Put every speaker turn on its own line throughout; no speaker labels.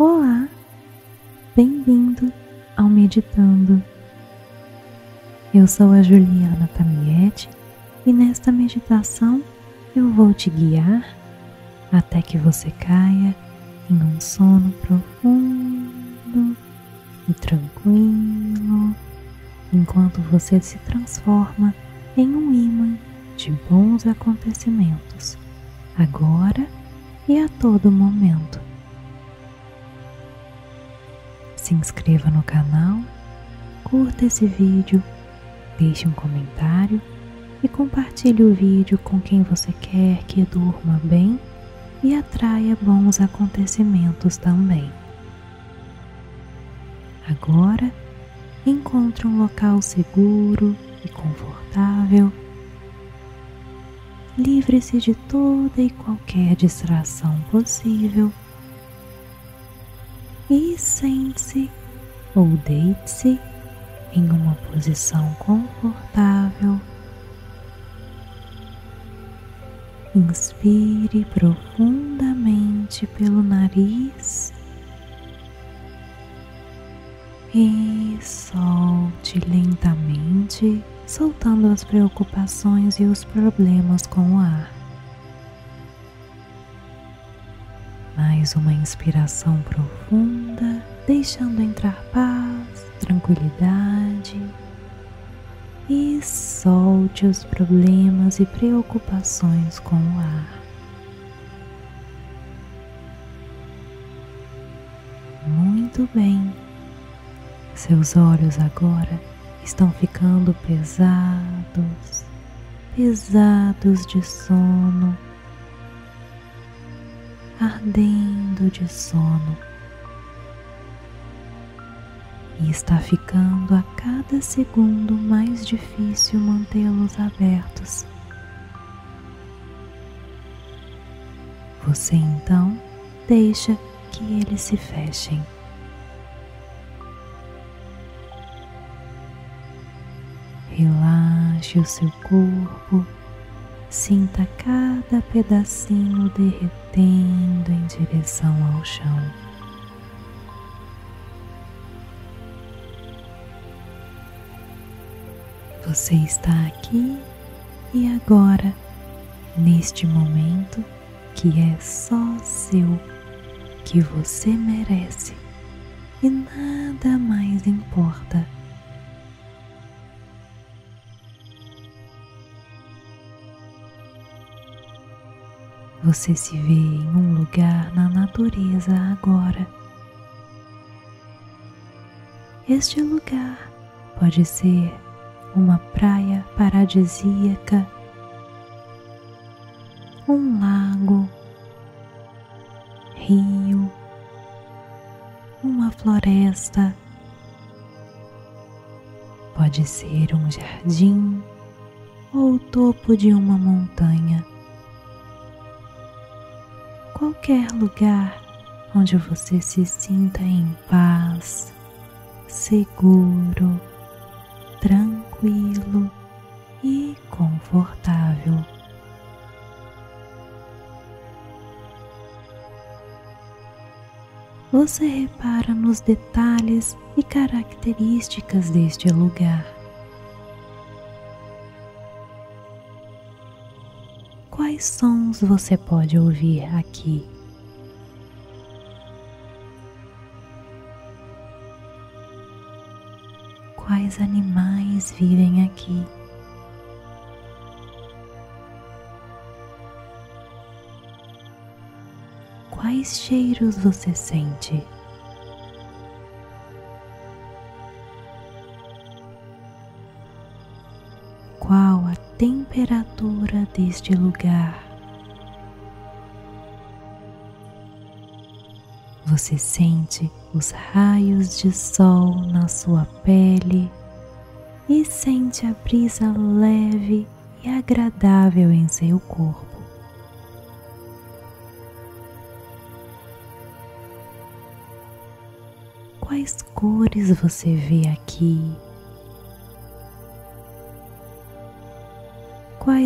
Olá, bem-vindo ao Meditando. Eu sou a Juliana Tamietti e nesta meditação eu vou te guiar até que você caia em um sono profundo e tranquilo, enquanto você se transforma em um imã de bons acontecimentos, agora e a todo momento. Se inscreva no canal, curta esse vídeo, deixe um comentário e compartilhe o vídeo com quem você quer que durma bem e atraia bons acontecimentos também. Agora, encontre um local seguro e confortável. Livre-se de toda e qualquer distração possível e sente-se ou deite-se em uma posição confortável. Inspire profundamente pelo nariz e solte lentamente, soltando as preocupações e os problemas com o ar. Mais uma inspiração profunda, deixando entrar paz, tranquilidade. E solte os problemas e preocupações com o ar. Muito bem. Seus olhos agora estão ficando pesados, pesados de sono ardendo de sono e está ficando a cada segundo mais difícil mantê-los abertos. Você então deixa que eles se fechem. Relaxe o seu corpo Sinta cada pedacinho derretendo em direção ao chão. Você está aqui e agora, neste momento que é só seu, que você merece e nada mais importa. Você se vê em um lugar na natureza agora. Este lugar pode ser uma praia paradisíaca, um lago, rio, uma floresta, pode ser um jardim ou o topo de uma montanha qualquer lugar onde você se sinta em paz, seguro, tranquilo e confortável. Você repara nos detalhes e características deste lugar. Quais sons você pode ouvir aqui. Quais animais vivem aqui? Quais cheiros você sente? Temperatura deste lugar. Você sente os raios de sol na sua pele e sente a brisa leve e agradável em seu corpo. Quais cores você vê aqui?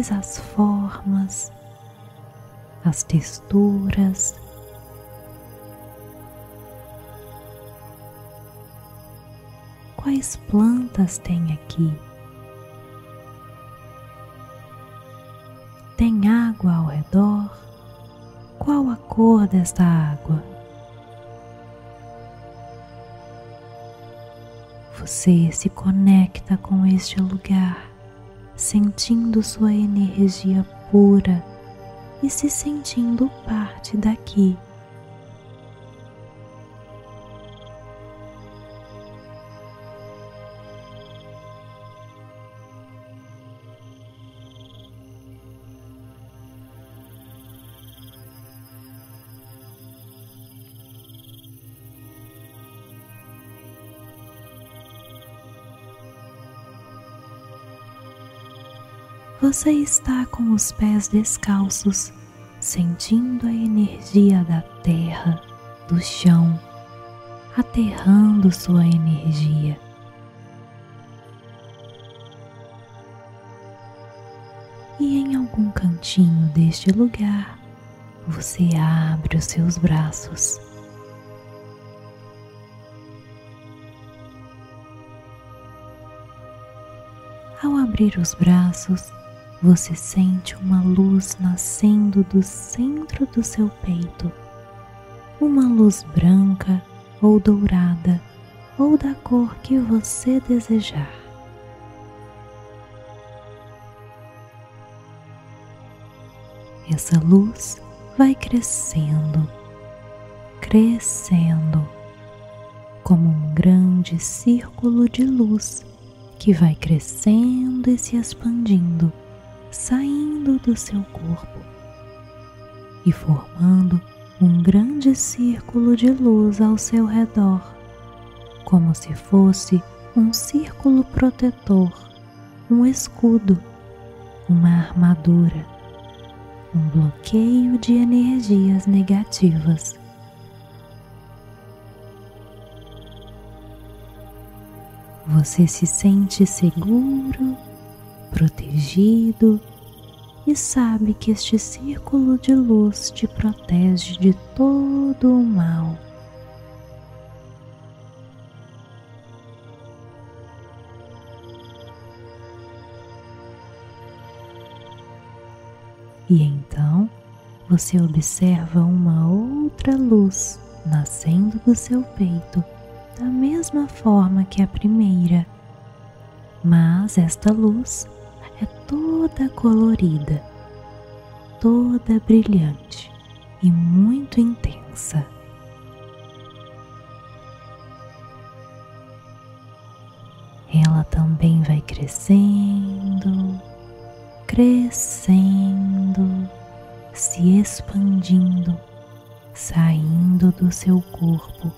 quais as formas, as texturas, quais plantas tem aqui? Tem água ao redor? Qual a cor desta água? Você se conecta com este lugar sentindo sua energia pura e se sentindo parte daqui. Você está com os pés descalços, sentindo a energia da terra, do chão, aterrando sua energia. E em algum cantinho deste lugar, você abre os seus braços. Ao abrir os braços, você sente uma luz nascendo do centro do seu peito, uma luz branca ou dourada ou da cor que você desejar. Essa luz vai crescendo, crescendo, como um grande círculo de luz que vai crescendo e se expandindo saindo do seu corpo e formando um grande círculo de luz ao seu redor, como se fosse um círculo protetor, um escudo, uma armadura, um bloqueio de energias negativas. Você se sente seguro protegido e sabe que este círculo de luz te protege de todo o mal. E então você observa uma outra luz nascendo do seu peito, da mesma forma que a primeira, mas esta luz é toda colorida, toda brilhante e muito intensa. Ela também vai crescendo, crescendo, se expandindo, saindo do seu corpo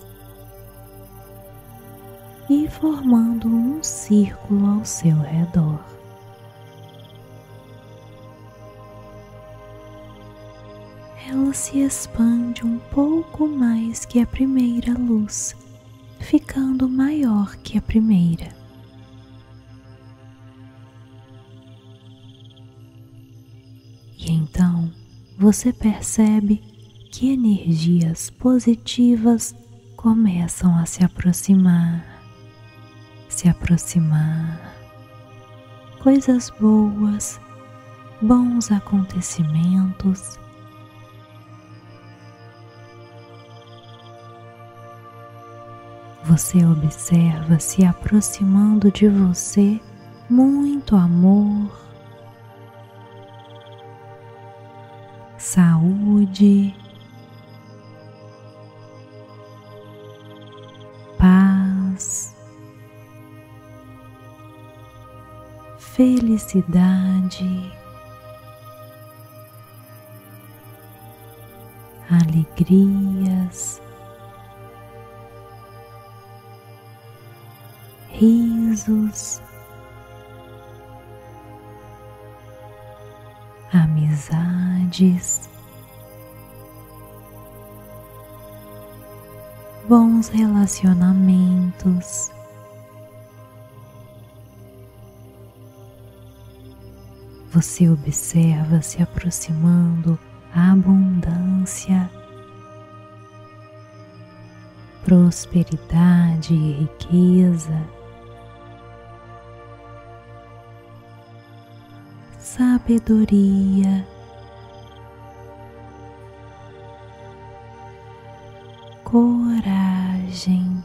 e formando um círculo ao seu redor. Ela se expande um pouco mais que a primeira luz, ficando maior que a primeira. E então você percebe que energias positivas começam a se aproximar, se aproximar. Coisas boas, bons acontecimentos você observa se aproximando de você muito amor, saúde, paz, felicidade, alegrias. Risos, amizades, bons relacionamentos. Você observa se aproximando a abundância prosperidade e riqueza sabedoria, coragem,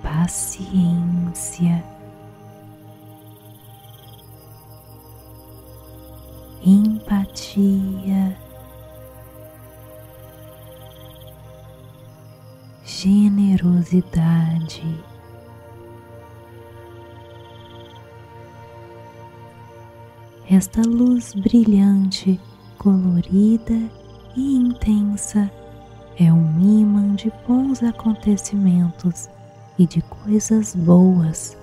paciência, empatia, generosidade. Esta luz brilhante colorida e intensa é um imã de bons acontecimentos e de coisas boas.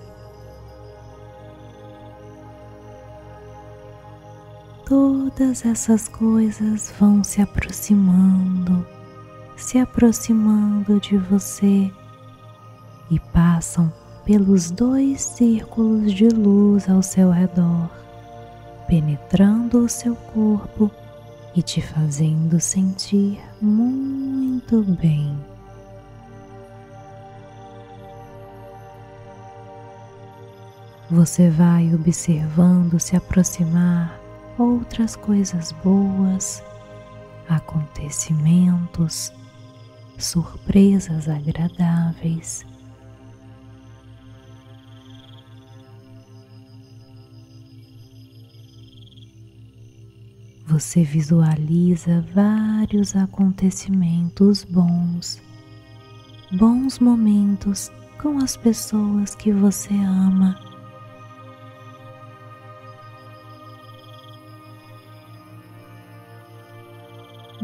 Todas essas coisas vão se aproximando, se aproximando de você e passam pelos dois círculos de luz ao seu redor, penetrando o seu corpo e te fazendo sentir muito bem. Você vai observando se aproximar outras coisas boas, acontecimentos, surpresas agradáveis você visualiza vários acontecimentos bons, bons momentos com as pessoas que você ama.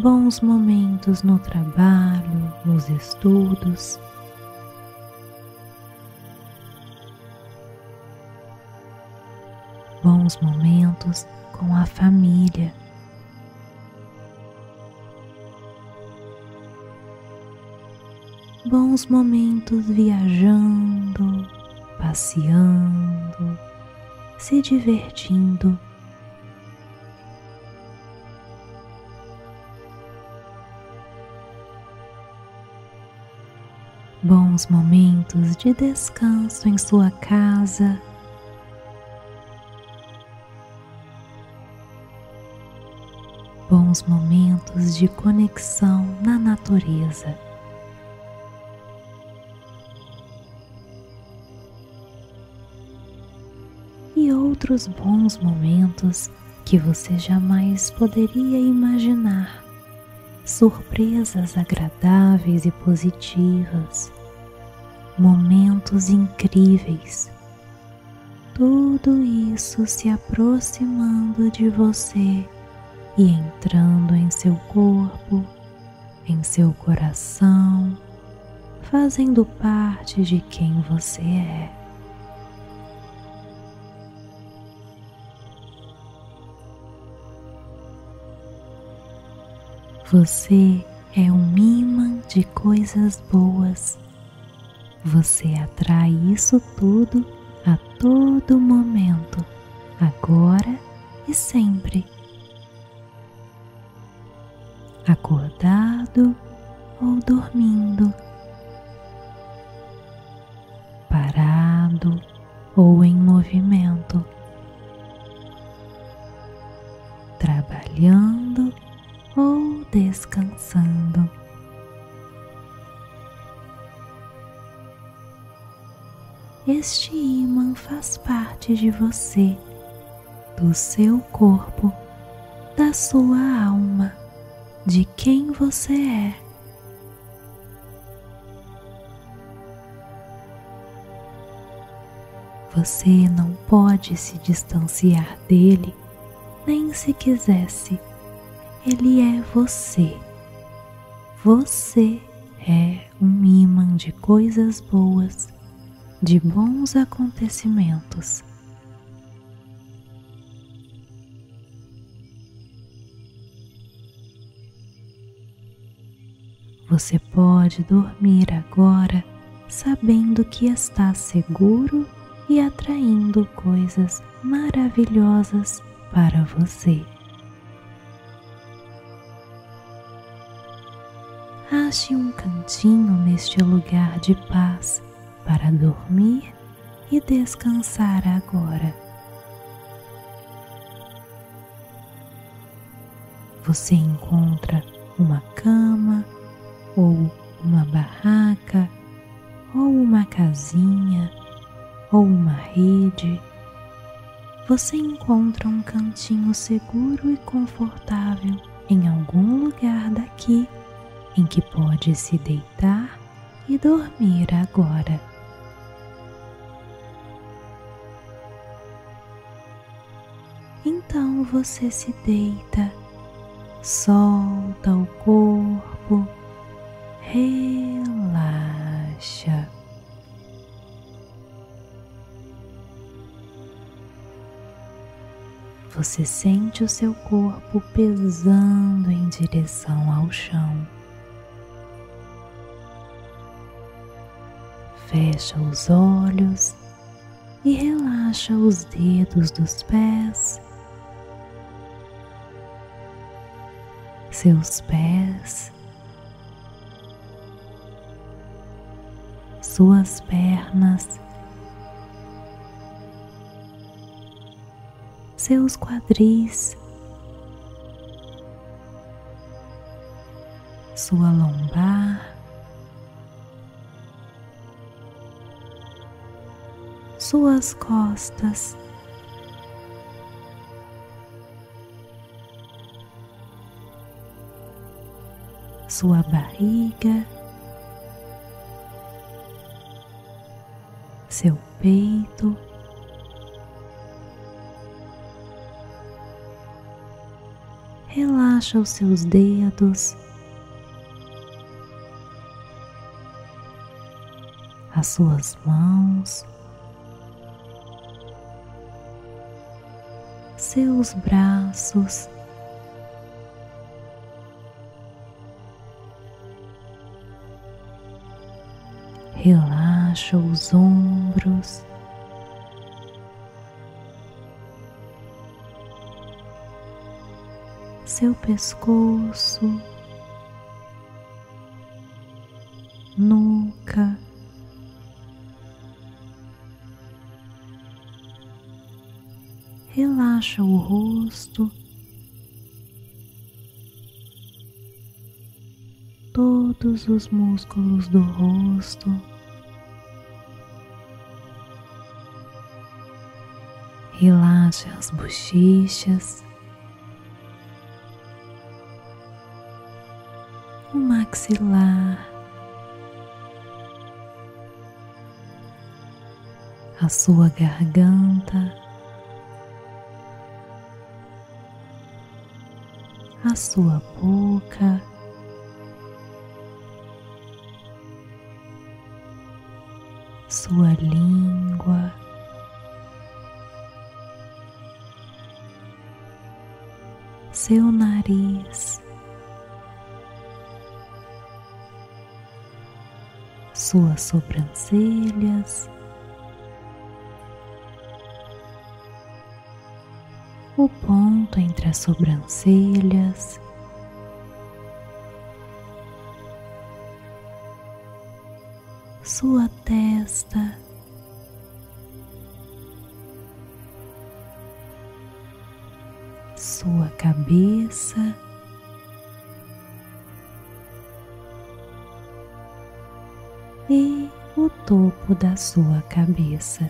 Bons momentos no trabalho, nos estudos. Bons momentos com a família. Bons momentos viajando, passeando, se divertindo. Bons momentos de descanso em sua casa. Bons momentos de conexão na natureza. Outros bons momentos que você jamais poderia imaginar, surpresas agradáveis e positivas, momentos incríveis. Tudo isso se aproximando de você e entrando em seu corpo, em seu coração, fazendo parte de quem você é. Você é um imã de coisas boas. Você atrai isso tudo a todo momento, agora e sempre. Acordado ou dormindo, parado ou em movimento, trabalhando descansando. Este imã faz parte de você, do seu corpo, da sua alma, de quem você é. Você não pode se distanciar dele, nem se quisesse ele é você. Você é um imã de coisas boas, de bons acontecimentos. Você pode dormir agora sabendo que está seguro e atraindo coisas maravilhosas para você. Ache um cantinho neste lugar de paz para dormir e descansar agora. Você encontra uma cama ou uma barraca ou uma casinha ou uma rede, você encontra um cantinho seguro e confortável em algum lugar daqui em que pode se deitar e dormir agora. Então você se deita, solta o corpo, relaxa. Você sente o seu corpo pesando em direção ao chão. Fecha os olhos e relaxa os dedos dos pés, seus pés, suas pernas, seus quadris, sua lombar. Suas costas, sua barriga, seu peito, relaxa os seus dedos, as suas mãos, seus braços. Relaxa os ombros, seu pescoço, todos os músculos do rosto. Relaxe as bochechas, o maxilar, a sua garganta, a sua boca. Sua língua, seu nariz, suas sobrancelhas, o ponto entre as sobrancelhas. Sua testa, sua cabeça, e o topo da sua cabeça.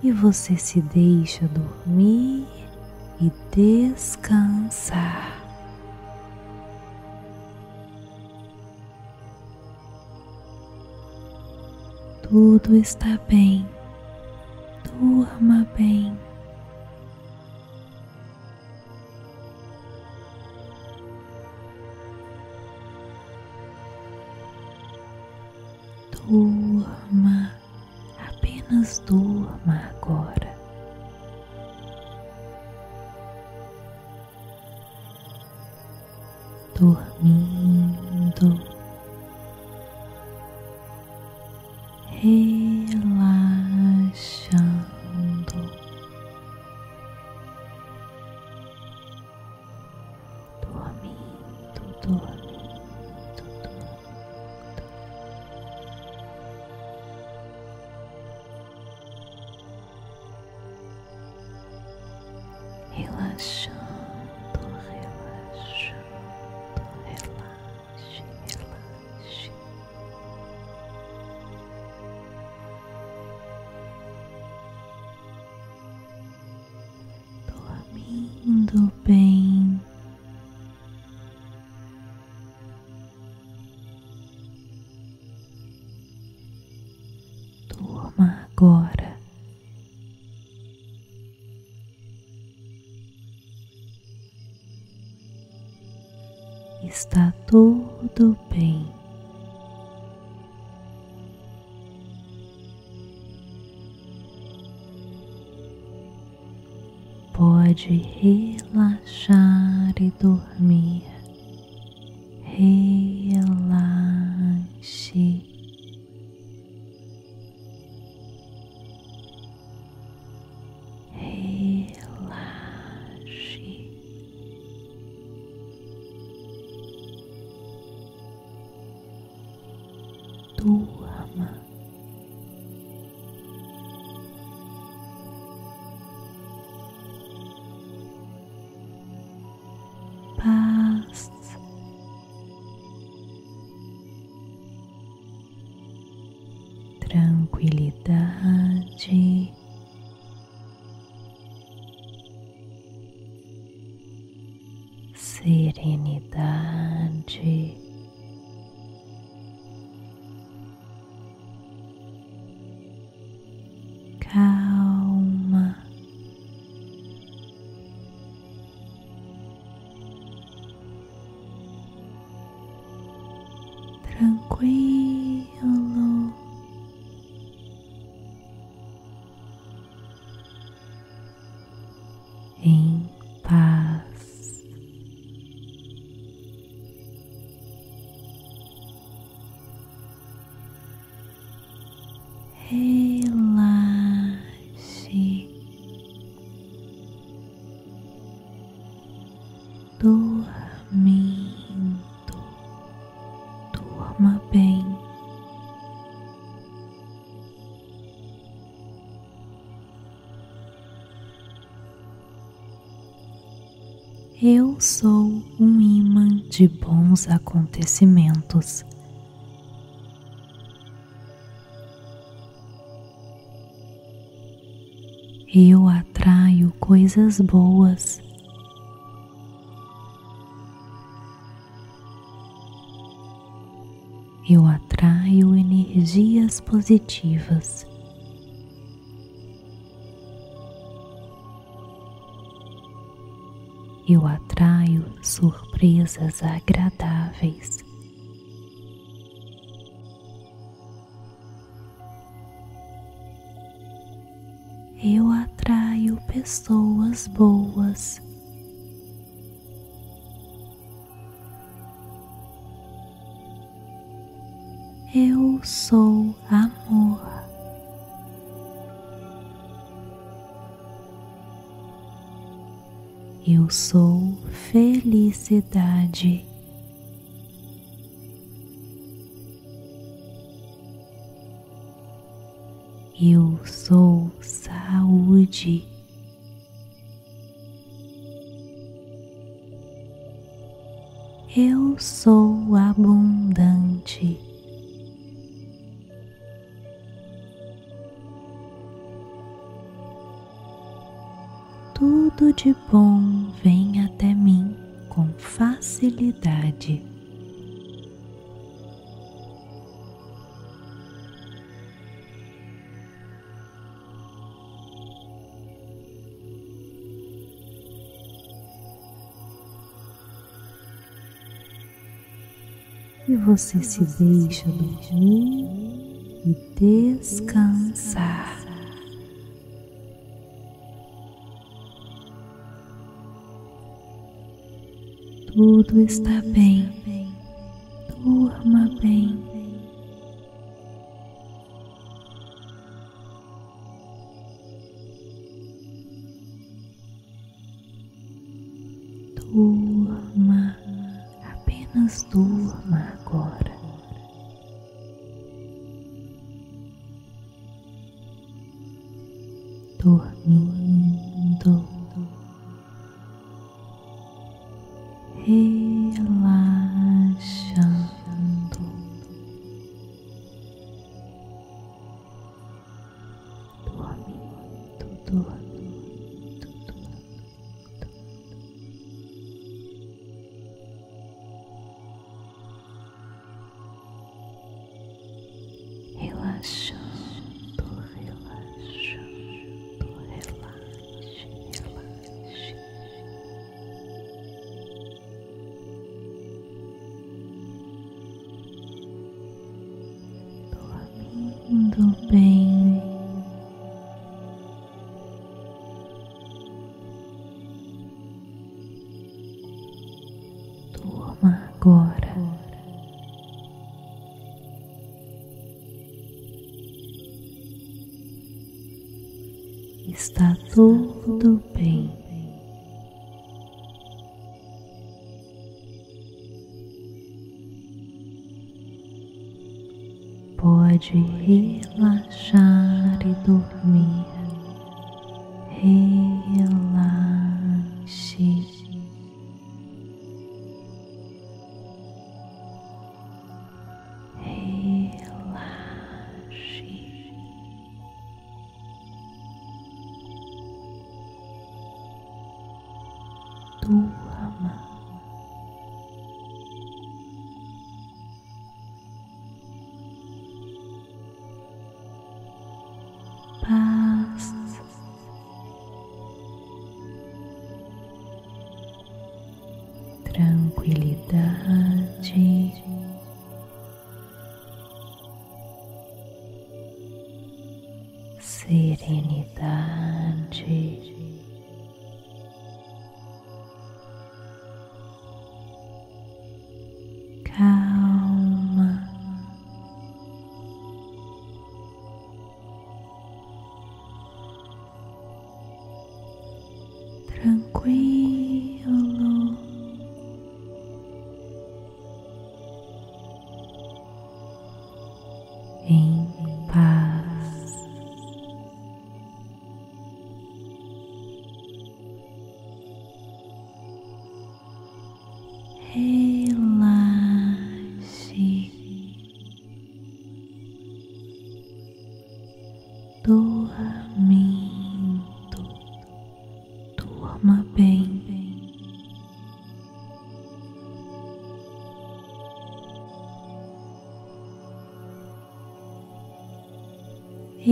E você se deixa dormir e descansar. Tudo está bem, durma bem. Dormindo bem. Durma agora. está tudo bem. Pode relaxar dormindo, durma bem. Eu sou um imã de bons acontecimentos. Eu atraio coisas boas energias positivas. Eu atraio surpresas agradáveis. Eu atraio pessoas boas. Eu sou amor. E você se deixa dormir e descansar. tudo está bem. Durma bem. people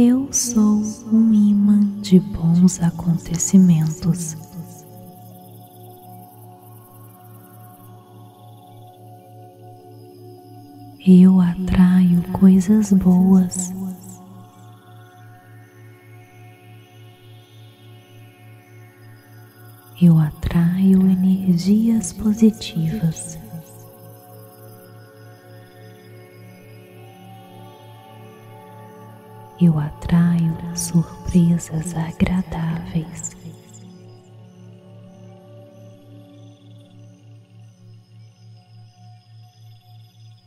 Eu sou um imã de bons acontecimentos. Eu atraio coisas boas. Eu atraio energias positivas. surpresas agradáveis.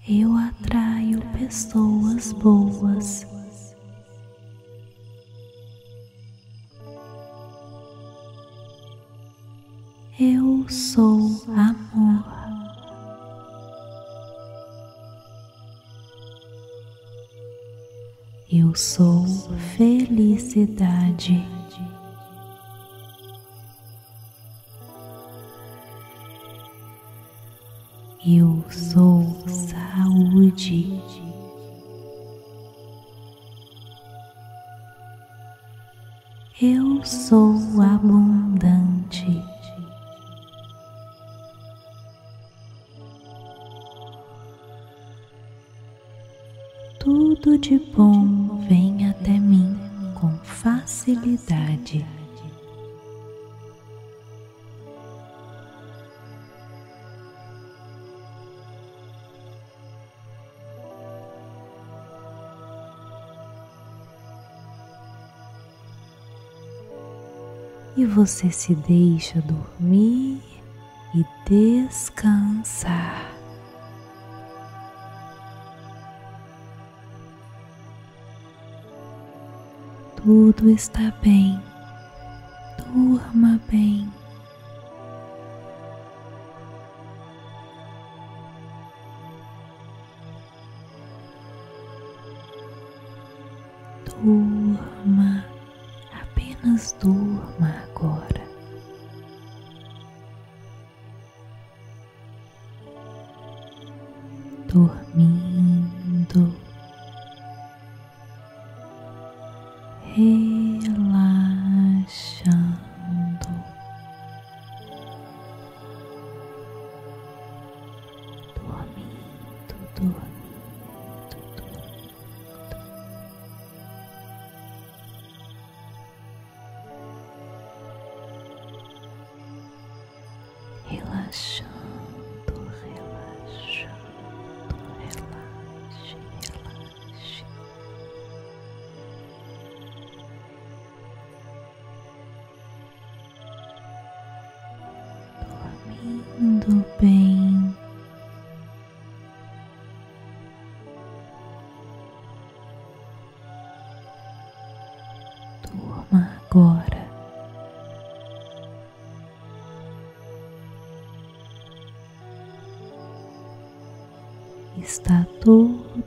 Eu atraio pessoas boas. Eu sou a Eu sou felicidade. você se deixa dormir e descansar. Tudo está bem, durma bem. Dormindo, dormindo.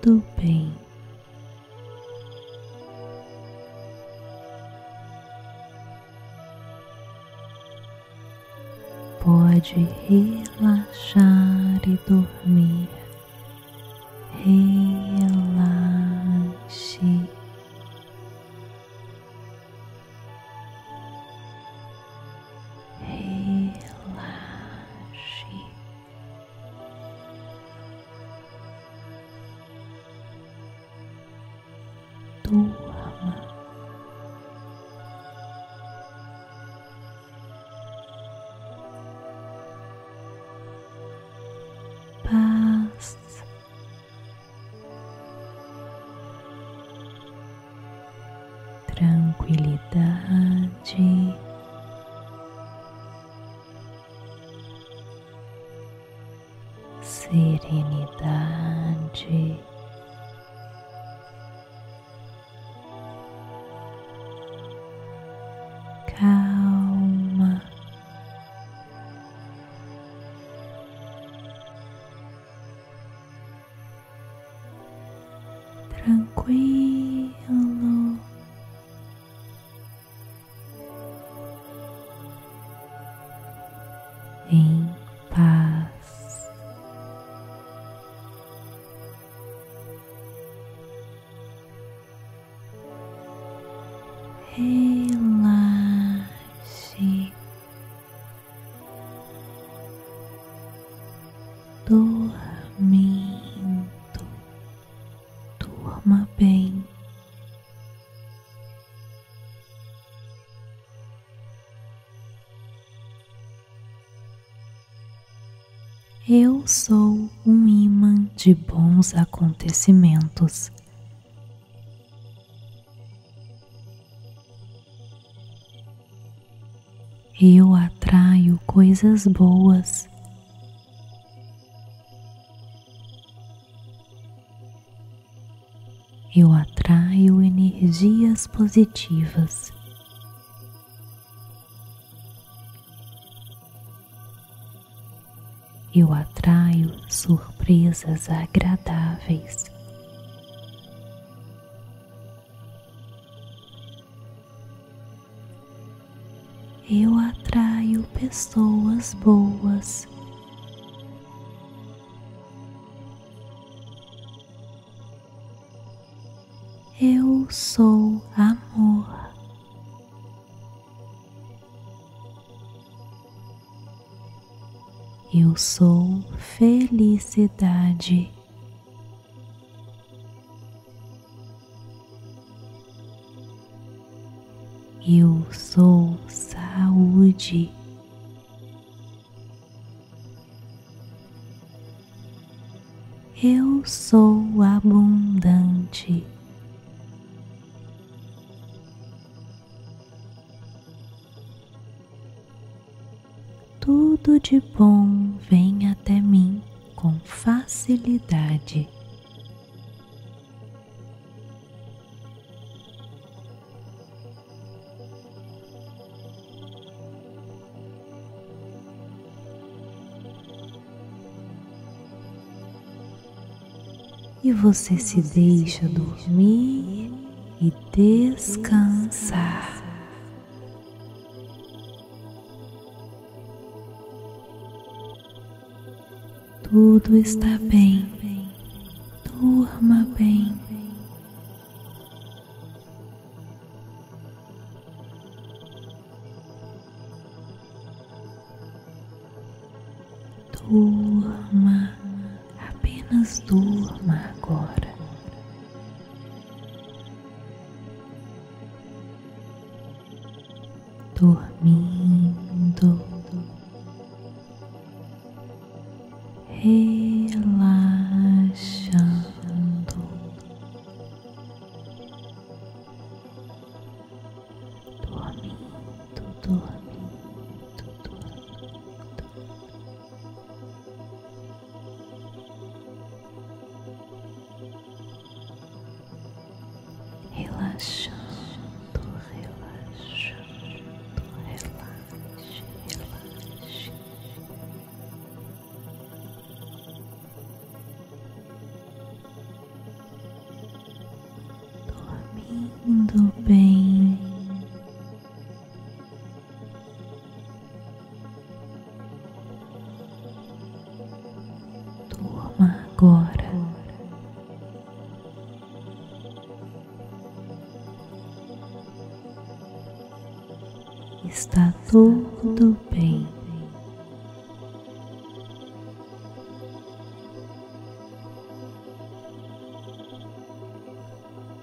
Tudo bem. Pode relaxar e dormir. Tranquilo, Eu sou um imã de bons acontecimentos. Eu atraio coisas boas. Eu atraio energias positivas. Eu atraio surpresas agradáveis. Eu atraio pessoas boas. Eu sou Eu sou felicidade. Eu sou saúde. Eu sou abundante. Tudo de bom facilidade. E você se deixa dormir e descansar. Tudo está bem, Está tudo bem.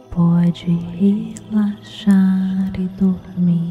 Pode relaxar e dormir.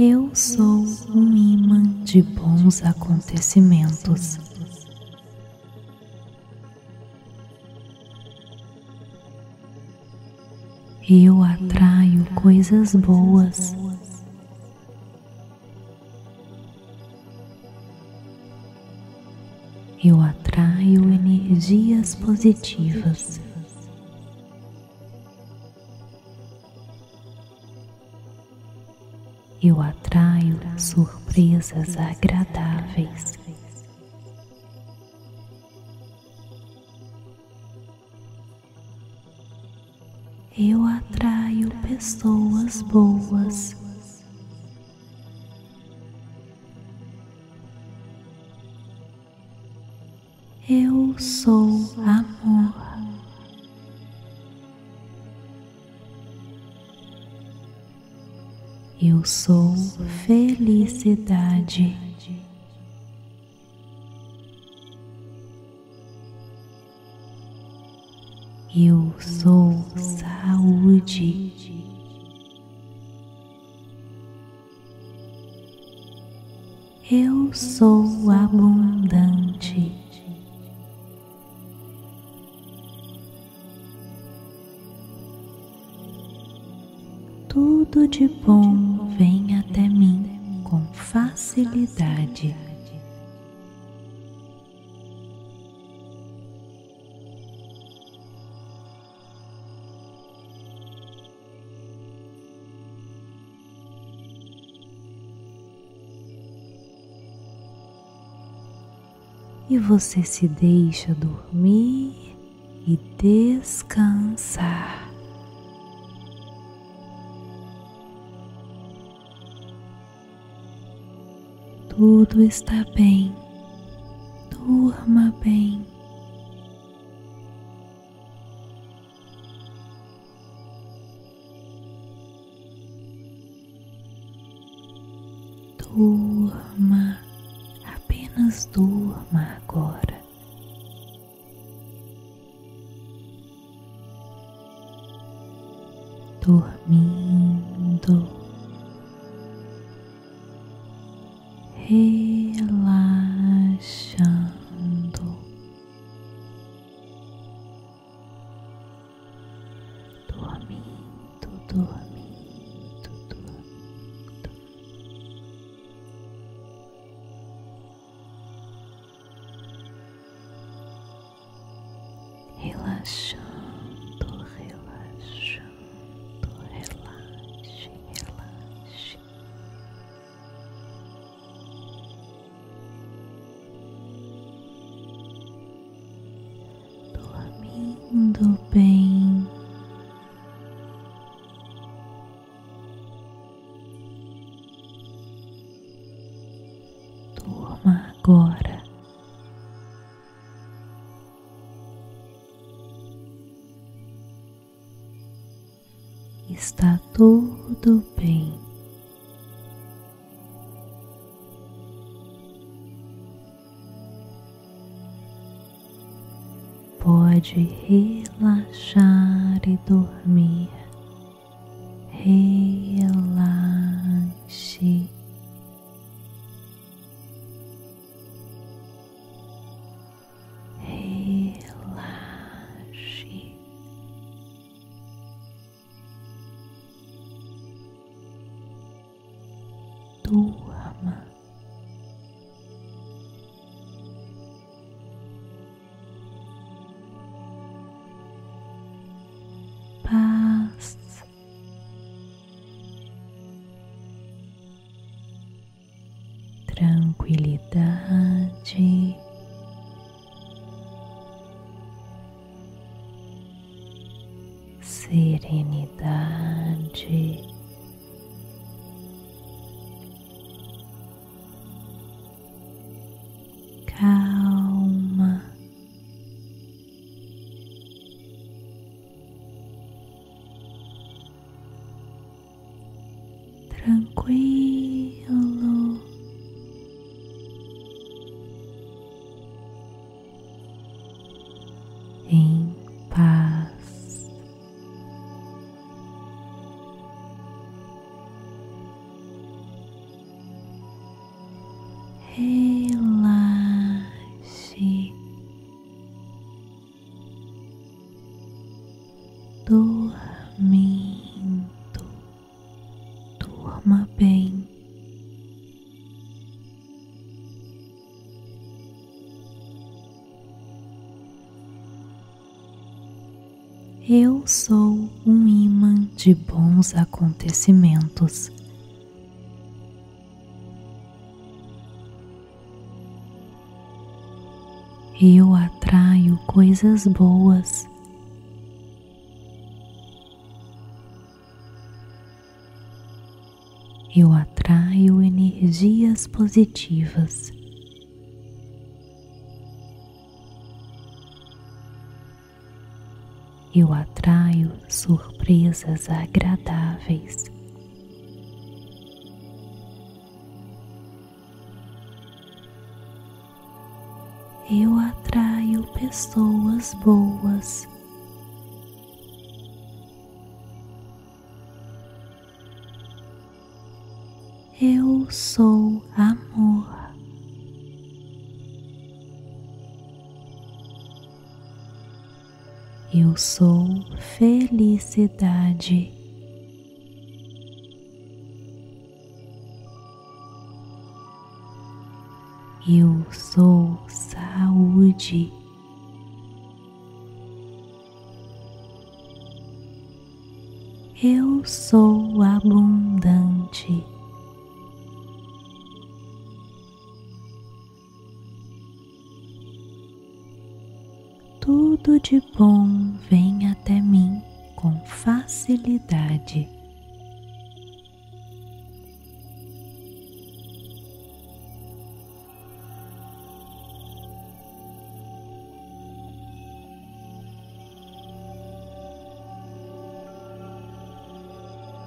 Eu sou um imã de bons acontecimentos. Eu atraio coisas boas. Eu atraio energias positivas. Eu atraio surpresas agradáveis. Eu atraio pessoas boas. Eu sou amor. Sou felicidade. Eu sou saúde. Eu sou abundante. tudo de bom facilidade. E você se deixa dormir e descansar. Tudo está bem, durma bem. Durma, apenas durma tudo bem. pode relaxar tranquilidade, Eu sou um imã de bons acontecimentos. Eu atraio coisas boas. Eu atraio energias positivas. Eu atraio surpresas agradáveis. Eu atraio pessoas boas. Eu sou amor. sou felicidade. Eu sou saúde. Eu sou abundante. Tudo de bom vem até mim com facilidade.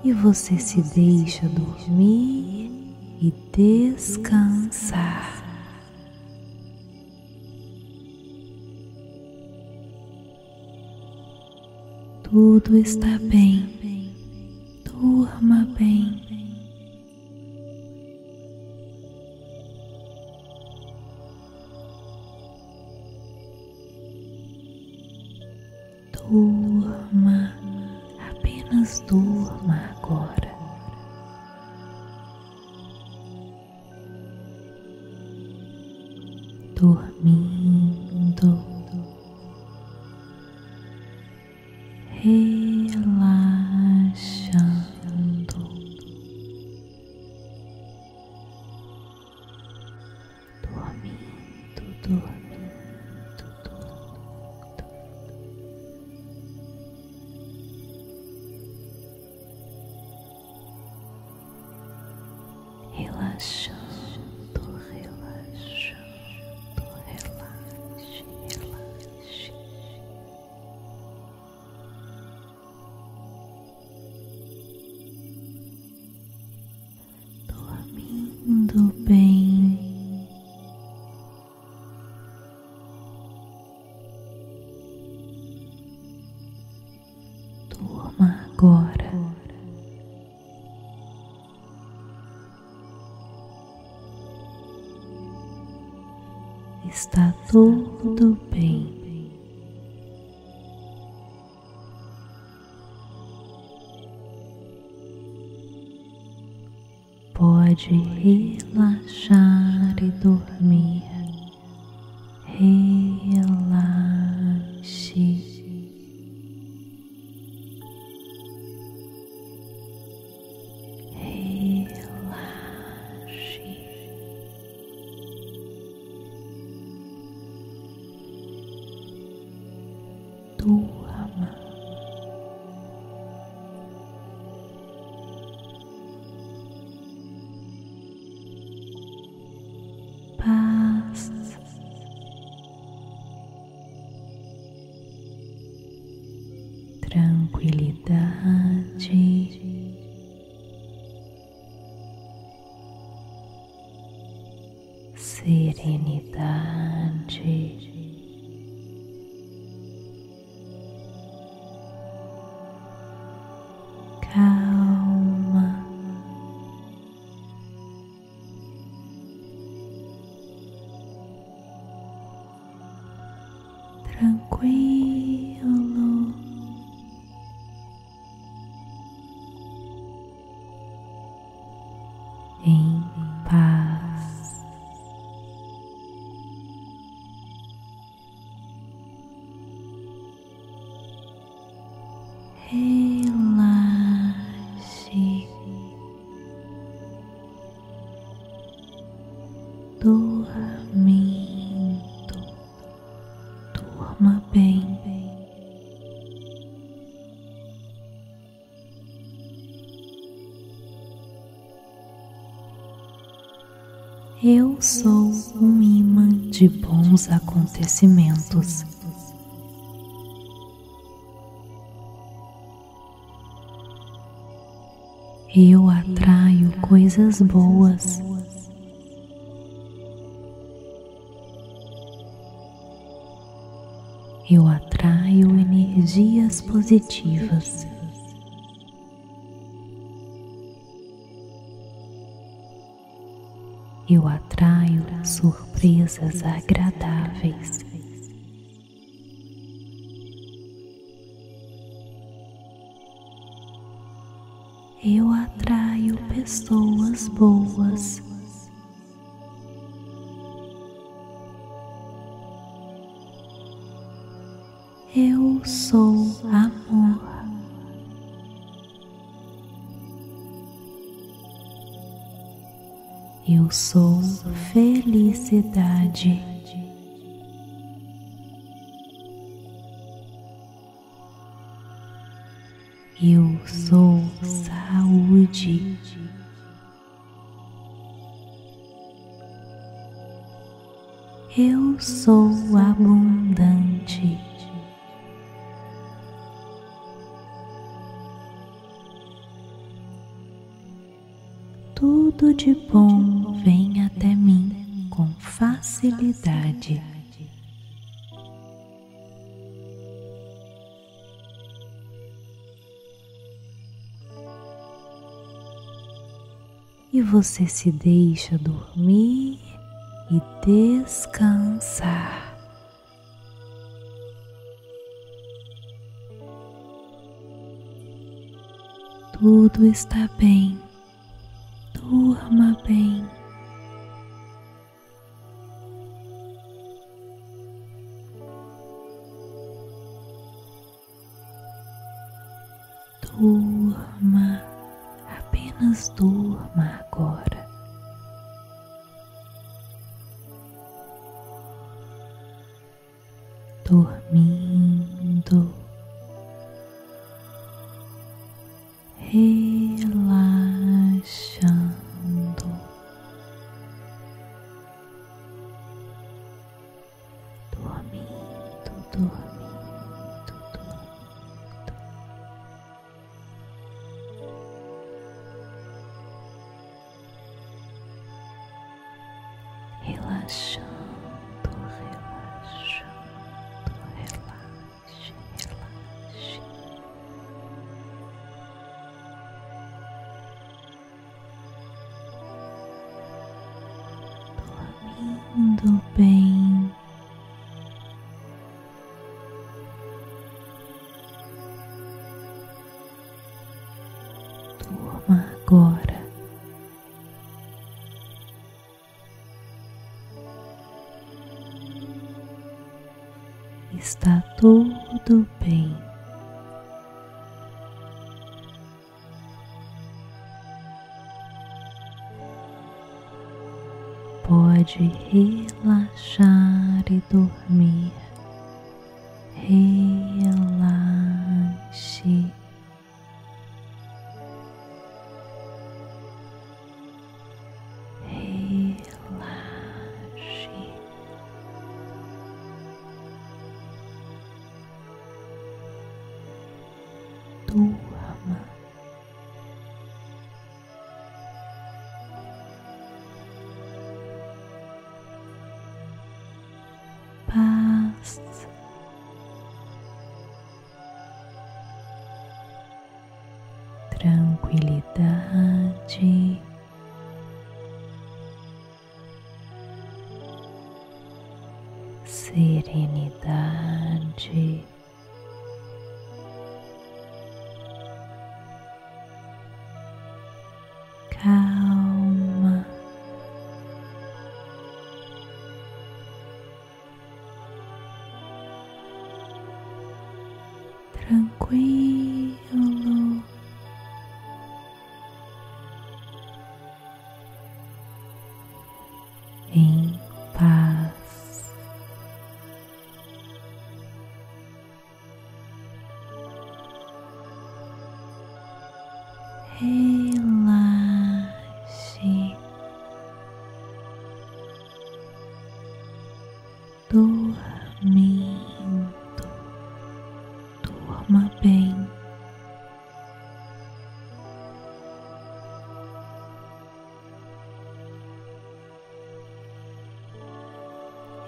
e você se deixa dormir e descansar. Tudo está bem, durma bem. Está Relaxe, dormindo, durma bem. Eu sou um imã de bons acontecimentos. Eu atraio coisas boas. Eu atraio energias positivas. Eu atraio surpresas agradáveis. Pessoas boas. E você se deixa dormir e descansar. Tudo está bem, durma bem. Durma, tudo bem. pode relaxar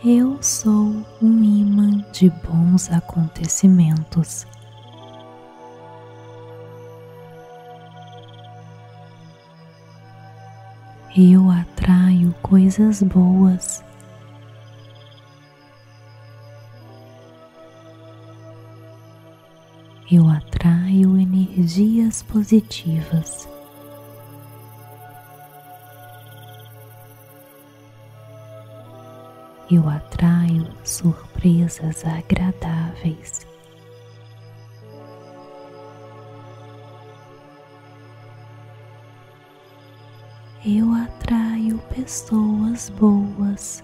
Eu sou um imã de bons acontecimentos. Eu atraio coisas boas. Eu atraio energias positivas. eu atraio surpresas agradáveis. Eu atraio pessoas boas.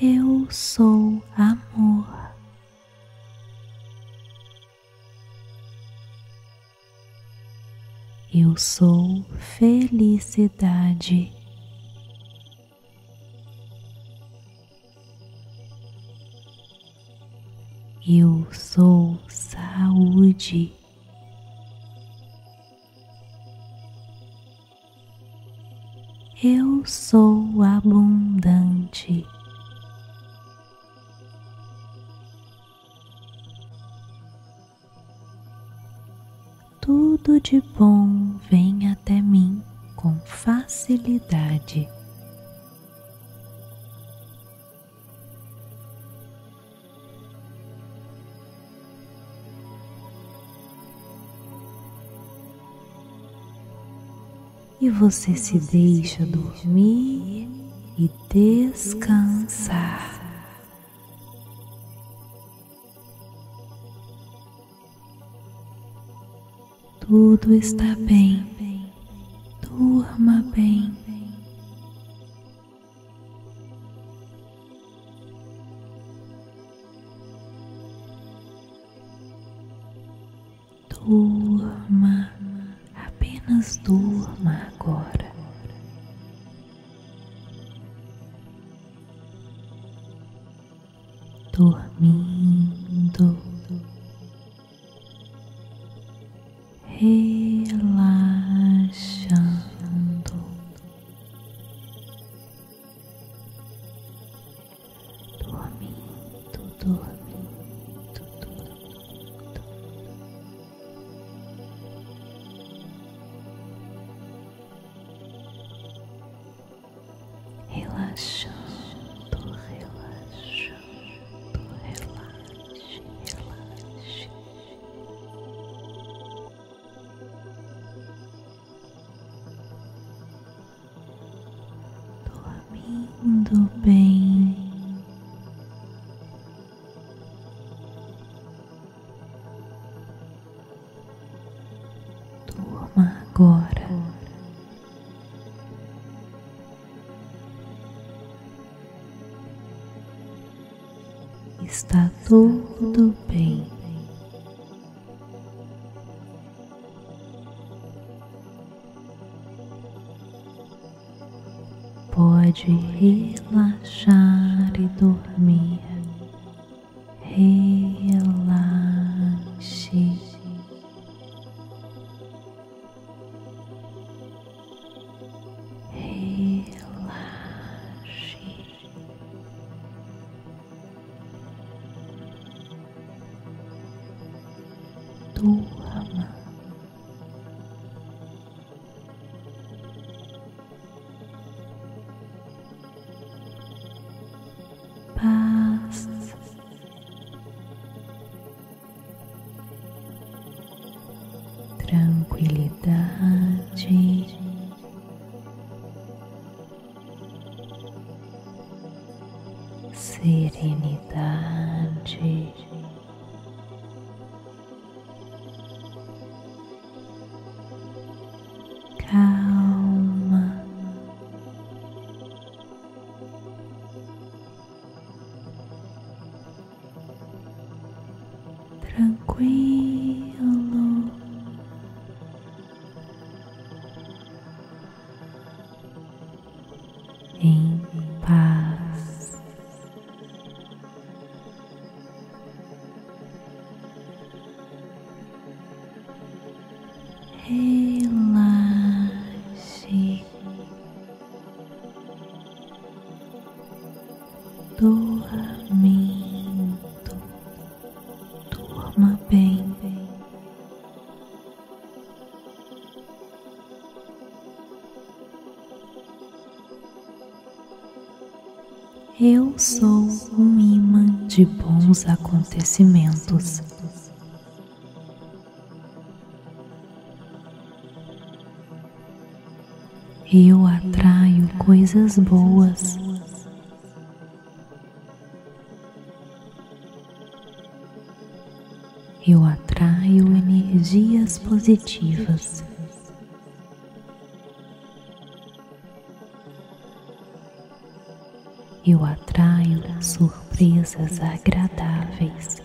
Eu sou amor. Eu sou felicidade. Eu sou saúde. Eu sou abundante. Tudo de bom vem até mim com facilidade. e você se deixa dormir e descansar. Tudo está bem, durma bem. Dormindo, está tranquilo, sou um imã de bons acontecimentos. Eu atraio coisas boas. Eu atraio energias positivas. Surpresas agradáveis.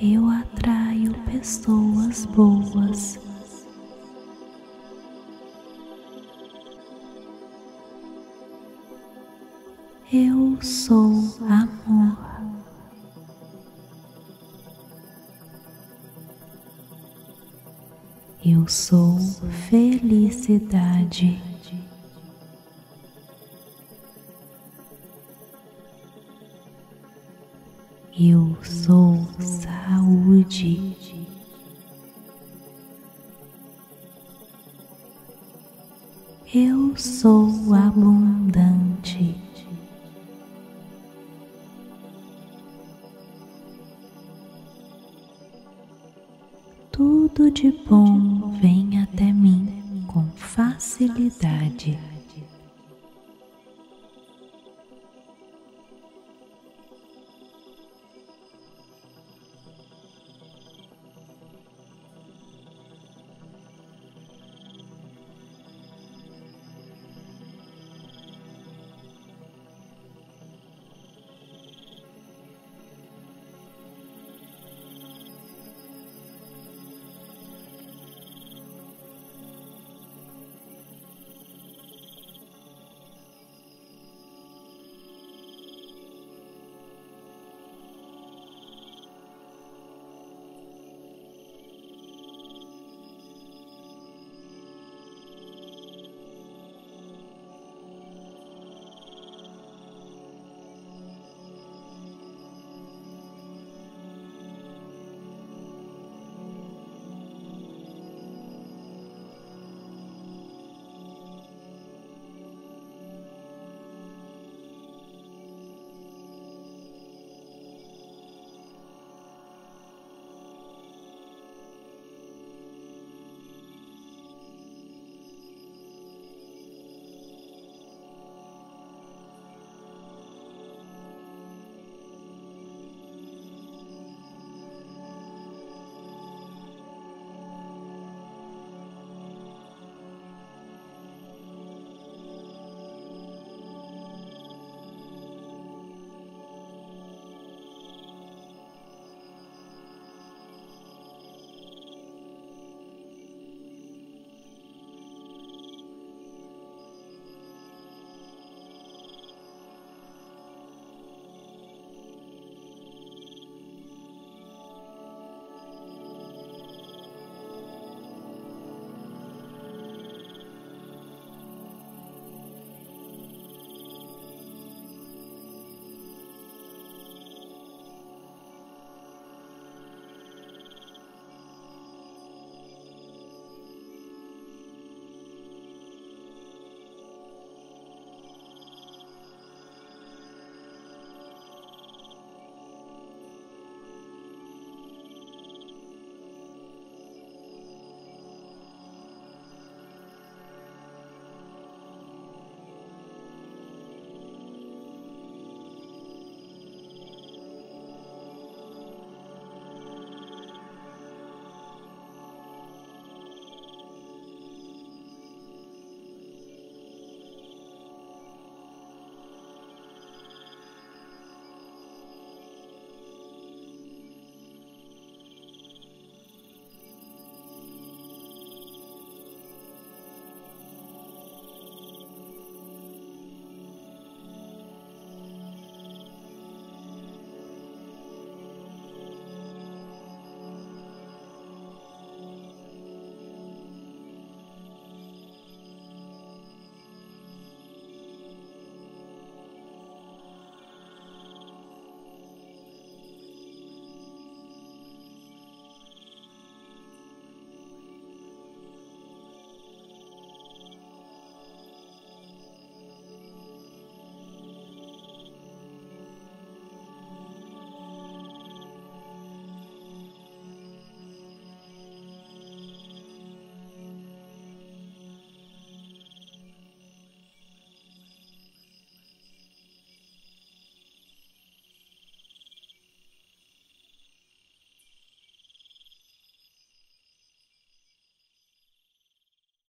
Eu atraio pessoas boas. Eu sou amor. Eu sou felicidade. Eu sou saúde. Eu sou abundante. Tudo de bom vem até mim com facilidade.